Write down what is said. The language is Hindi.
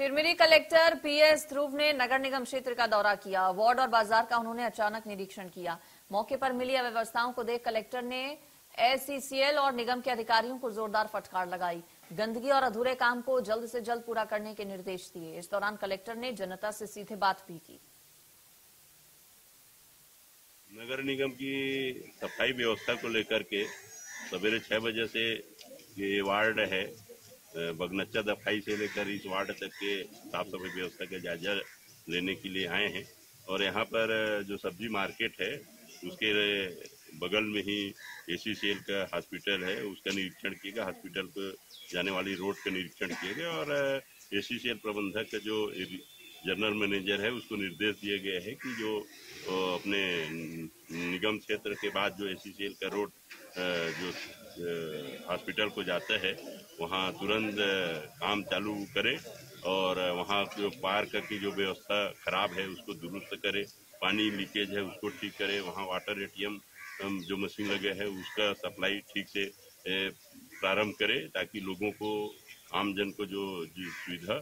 चिरमिरी कलेक्टर पीएस ध्रुव ने नगर निगम क्षेत्र का दौरा किया। वार्ड और बाज़ार का उन्होंने अचानक निरीक्षण किया। मौके पर मिली अव्यवस्थाओं को देख कलेक्टर ने एसईसीएल और निगम के अधिकारियों को जोरदार फटकार लगाई। गंदगी और अधूरे काम को जल्द से जल्द पूरा करने के निर्देश दिए। इस दौरान कलेक्टर ने जनता से सीधे बात भी की। नगर निगम की सफ़ाई व्यवस्था को लेकर के सवेरे छह बजे से ये वार्ड है बगनच्चा दफाई से लेकर इस वार्ड तक के साफ़ सफ़ाई व्यवस्था का जायजा लेने के लिए आए हैं। और यहाँ पर जो सब्ज़ी मार्केट है, उसके बगल में ही एसी सेल का हॉस्पिटल है। उसका निरीक्षण किया गया, हॉस्पिटल पर जाने वाली रोड का निरीक्षण किया गया और एसी सेल प्रबंधक का जो जनरल मैनेजर है, उसको निर्देश दिए गए हैं कि जो अपने निगम क्षेत्र के बाद जो एसी का रोड जो हॉस्पिटल को जाता है, वहाँ तुरंत काम चालू करे और वहाँ जो पार्क की जो व्यवस्था खराब है उसको दुरुस्त करे, पानी लीकेज है उसको ठीक करे, वहाँ वाटर एटीएम जो मशीन लगे है उसका सप्लाई ठीक से प्रारंभ करे ताकि लोगों को, आमजन को जो सुविधा